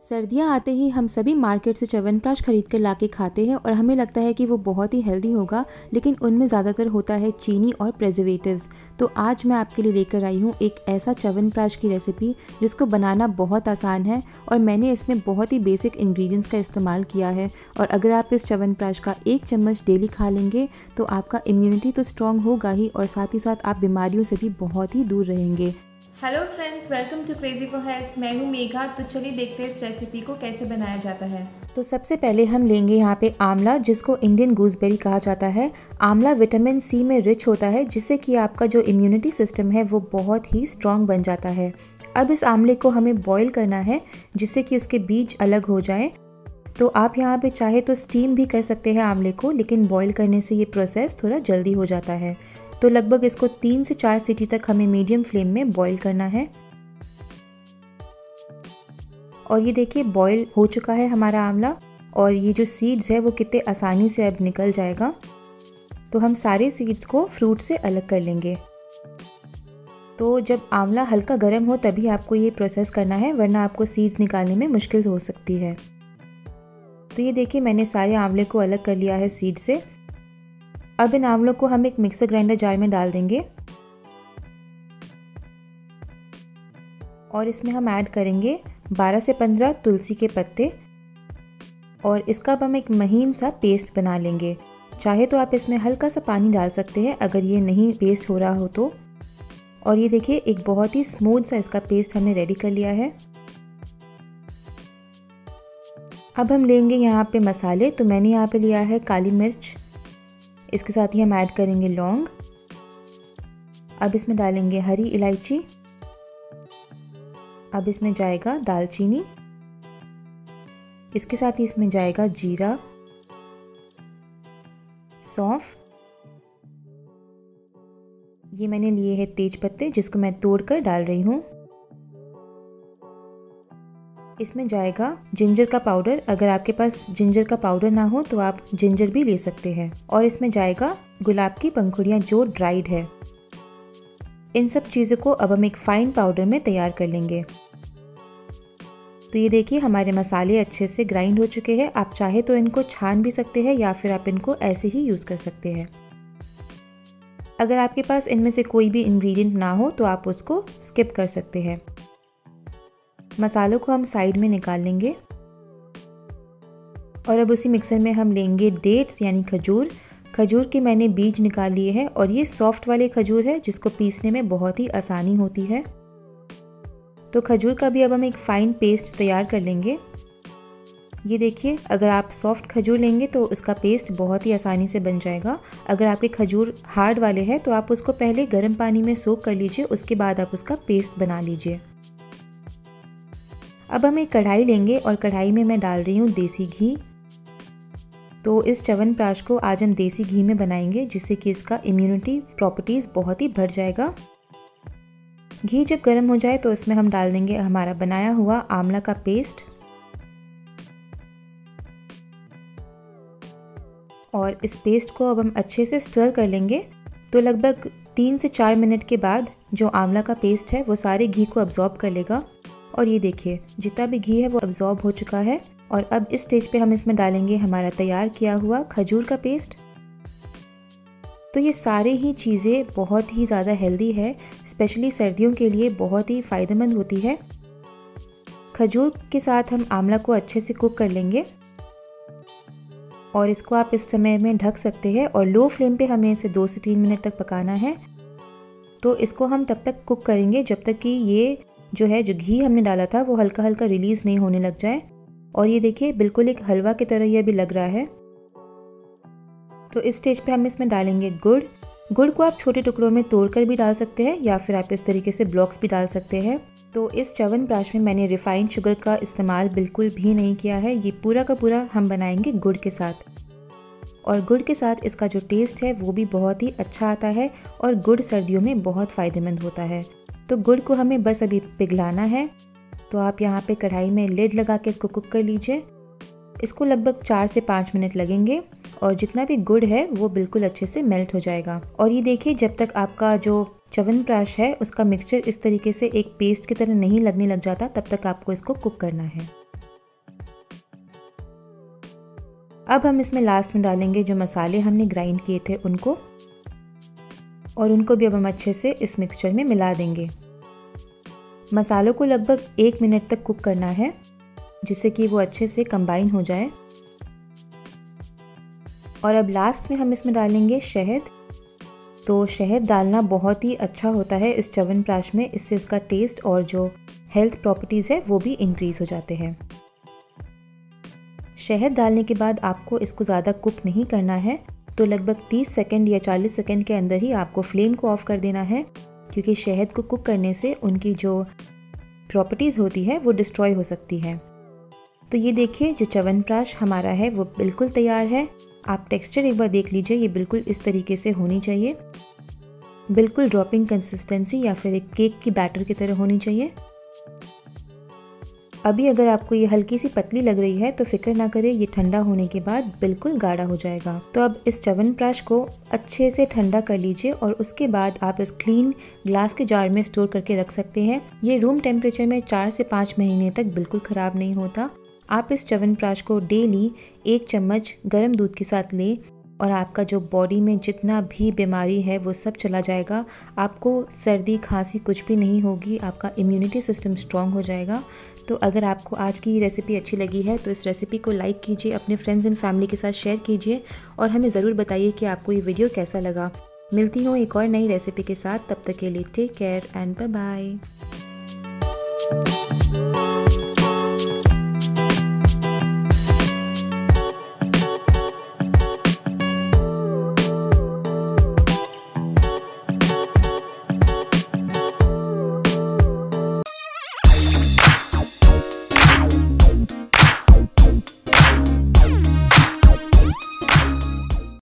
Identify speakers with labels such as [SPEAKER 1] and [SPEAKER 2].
[SPEAKER 1] सर्दियाँ आते ही हम सभी मार्केट से च्यवनप्राश खरीद कर ला खाते हैं और हमें लगता है कि वो बहुत ही हेल्दी होगा, लेकिन उनमें ज़्यादातर होता है चीनी और प्रेजर्वेटिव्स तो आज मैं आपके लिए लेकर आई हूँ एक ऐसा च्यवनप्राश की रेसिपी जिसको बनाना बहुत आसान है और मैंने इसमें बहुत ही बेसिक इंग्रेडिएंट्स का इस्तेमाल किया है। और अगर आप इस च्यवनप्राश का एक चम्मच डेली खा लेंगे तो आपका इम्यूनिटी तो स्ट्रॉन्ग होगा ही और साथ ही साथ आप बीमारियों से भी बहुत ही दूर रहेंगे।
[SPEAKER 2] Hello friends welcome to crazy for health मैं हूँ मेघा तो चलिए देखते हैं इस रेसिपी को कैसे बनाया जाता है।
[SPEAKER 1] तो सबसे पहले हम लेंगे यहाँ पे आंवला जिसको इंडियन गूसबेरी कहा जाता है। आंवला विटामिन सी में रिच होता है, जिससे कि आपका जो इम्यूनिटी सिस्टम है, वो बहुत ही स्ट्रॉन्ग बन जाता है। अब इस आंवले को हमें बॉईल करना है, जिससे कि उसके बीज अलग हो जाए। तो आप यहाँ पे चाहे तो स्टीम भी कर सकते हैं आंवले को, लेकिन बॉईल करने से ये प्रोसेस थोड़ा जल्दी हो जाता है। तो लगभग इसको तीन से चार सीटी तक हमें मीडियम फ्लेम में बॉईल करना है। और ये देखिए बॉईल हो चुका है हमारा आंवला। और ये जो सीड्स है, वो कितने आसानी से अब निकल जाएगा। तो हम सारे सीड्स को फ्रूट से अलग कर लेंगे। तो जब आंवला हल्का गर्म हो, तभी आपको ये प्रोसेस करना है, वरना आपको सीड्स निकालने में मुश्किल हो सकती है। तो ये देखिए, मैंने सारे आंवले को अलग कर लिया है सीड से। अब इन आंवलों को हम एक मिक्सर ग्राइंडर जार में डाल देंगे। और इसमें हम ऐड करेंगे 12 से 15 तुलसी के पत्ते। और इसका अब हम एक महीन सा पेस्ट बना लेंगे। चाहे तो आप इसमें हल्का सा पानी डाल सकते हैं, अगर ये नहीं पेस्ट हो रहा हो तो। और ये देखिए, एक बहुत ही स्मूथ सा इसका पेस्ट हमने रेडी कर लिया है। अब हम लेंगे यहाँ पे मसाले। तो मैंने यहाँ पे लिया है काली मिर्च। इसके साथ ही हम ऐड करेंगे लौंग। अब इसमें डालेंगे हरी इलायची। अब इसमें जाएगा दालचीनी। इसके साथ ही इसमें जाएगा जीरा। सौंफ। ये मैंने लिए हैं तेज पत्ते जिसको मैं तोड़कर डाल रही हूँ। इसमें जाएगा जिंजर का पाउडर। अगर आपके पास जिंजर का पाउडर ना हो तो आप जिंजर भी ले सकते हैं। और इसमें जाएगा गुलाब की पंखुड़ियाँ जो ड्राइड है। इन सब चीज़ों को अब हम एक फाइन पाउडर में तैयार कर लेंगे। तो ये देखिए, हमारे मसाले अच्छे से ग्राइंड हो चुके हैं। आप चाहे तो इनको छान भी सकते हैं या फिर आप इनको ऐसे ही यूज़ कर सकते हैं। अगर आपके पास इनमें से कोई भी इंग्रेडिएंट ना हो तो आप उसको स्किप कर सकते हैं। मसालों को हम साइड में निकाल लेंगे। और अब उसी मिक्सर में हम लेंगे डेट्स, यानी खजूर। खजूर के मैंने बीज निकाल लिए हैं और ये सॉफ्ट वाले खजूर है, जिसको पीसने में बहुत ही आसानी होती है। तो खजूर का भी अब हम एक फ़ाइन पेस्ट तैयार कर लेंगे। ये देखिए, अगर आप सॉफ्ट खजूर लेंगे तो उसका पेस्ट बहुत ही आसानी से बन जाएगा। अगर आपके खजूर हार्ड वाले हैं तो आप उसको पहले गर्म पानी में सोख कर लीजिए, उसके बाद आप उसका पेस्ट बना लीजिए। अब हम एक कढ़ाई लेंगे और कढ़ाई में मैं डाल रही हूँ देसी घी। तो इस चवन प्राश को आज हम देसी घी में बनाएँगे, जिससे कि इसका इम्यूनिटी प्रॉपर्टीज़ बहुत ही बढ़ जाएगा। घी जब गर्म हो जाए तो इसमें हम डाल देंगे हमारा बनाया हुआ आंवला का पेस्ट और इस पेस्ट को अब हम अच्छे से स्टर कर लेंगे। तो लगभग तीन से चार मिनट के बाद जो आंवला का पेस्ट है, वो सारे घी को अब्जॉर्ब कर लेगा। और ये देखिए, जितना भी घी है वो अब्जॉर्ब हो चुका है और अब इस स्टेज पे हम इसमें डालेंगे हमारा तैयार किया हुआ खजूर का पेस्ट तो ये सारे ही चीज़ें बहुत ही ज़्यादा हेल्दी है स्पेशली सर्दियों के लिए बहुत ही फ़ायदेमंद होती है। खजूर के साथ हम आंवला को अच्छे से कुक कर लेंगे। और इसको आप इस समय में ढक सकते हैं और लो फ्लेम पे हमें इसे दो से तीन मिनट तक पकाना है। तो इसको हम तब तक कुक करेंगे जब तक कि ये जो है, जो घी हमने डाला था, वो हल्का हल्का रिलीज़ नहीं होने लग जाए। और ये देखिए, बिल्कुल एक हलवा की तरह ये अभी लग रहा है। तो इस स्टेज पे हम इसमें डालेंगे गुड़। गुड़ को आप छोटे टुकड़ों में तोड़कर भी डाल सकते हैं, या फिर आप इस तरीके से ब्लॉक्स भी डाल सकते हैं। तो इस चवन प्राश में मैंने रिफाइंड शुगर का इस्तेमाल बिल्कुल भी नहीं किया है। ये पूरा का पूरा हम बनाएँगे गुड़ के साथ। और गुड़ के साथ इसका जो टेस्ट है, वो भी बहुत ही अच्छा आता है, और गुड़ सर्दियों में बहुत फ़ायदेमंद होता है। तो गुड़ को हमें बस अभी पिघलाना है। तो आप यहाँ पे कढ़ाई में लेड लगा के इसको कुक कर लीजिए। इसको लगभग चार से पाँच मिनट लगेंगे और जितना भी गुड़ है, वो बिल्कुल अच्छे से मेल्ट हो जाएगा। और ये देखिए, जब तक आपका जो च्यवनप्राश है, उसका मिक्सचर इस तरीके से एक पेस्ट की तरह नहीं लगने लग जाता, तब तक आपको इसको कुक करना है। अब हम इसमें लास्ट में डालेंगे जो मसाले हमने ग्राइंड किए थे उनको। और उनको भी अब हम अच्छे से इस मिक्सचर में मिला देंगे। मसालों को लगभग एक मिनट तक कुक करना है, जिससे कि वो अच्छे से कंबाइन हो जाए। और अब लास्ट में हम इसमें डालेंगे शहद। तो शहद डालना बहुत ही अच्छा होता है इस चवन प्राश में, इससे इसका टेस्ट और जो हेल्थ प्रॉपर्टीज़ है, वो भी इंक्रीज़ हो जाते हैं। शहद डालने के बाद आपको इसको ज़्यादा कुक नहीं करना है। तो लगभग 30 सेकंड या 40 सेकंड के अंदर ही आपको फ्लेम को ऑफ़ कर देना है, क्योंकि शहद को कुक करने से उनकी जो प्रॉपर्टीज़ होती है, वो डिस्ट्रॉय हो सकती है। तो ये देखिए, जो च्यवनप्राश हमारा है, वो बिल्कुल तैयार है। आप टेक्सचर एक बार देख लीजिए, ये बिल्कुल इस तरीके से होनी चाहिए। बिल्कुल ड्रॉपिंग कंसिस्टेंसी या फिर एक केक की बैटर की तरह होनी चाहिए। अभी अगर आपको ये हल्की सी पतली लग रही है तो फ़िक्र ना करें, ये ठंडा होने के बाद बिल्कुल गाढ़ा हो जाएगा। तो अब इस चवन प्राश को अच्छे से ठंडा कर लीजिए और उसके बाद आप इस क्लीन ग्लास के जार में स्टोर करके रख सकते हैं। ये रूम टेम्परेचर में चार से पाँच महीने तक बिल्कुल ख़राब नहीं होता। आप इस चवन प्राश को डेली एक चम्मच गर्म दूध के साथ लें। और आपका जो बॉडी में जितना भी बीमारी है, वो सब चला जाएगा। आपको सर्दी, खांसी कुछ भी नहीं होगी, आपका इम्यूनिटी सिस्टम स्ट्रॉन्ग हो जाएगा। तो अगर आपको आज की रेसिपी अच्छी लगी है तो इस रेसिपी को लाइक कीजिए, अपने फ्रेंड्स एंड फैमिली के साथ शेयर कीजिए और हमें ज़रूर बताइए कि आपको ये वीडियो कैसा लगा। मिलती हूँ एक और नई रेसिपी के साथ, तब तक के लिए take care and bye bye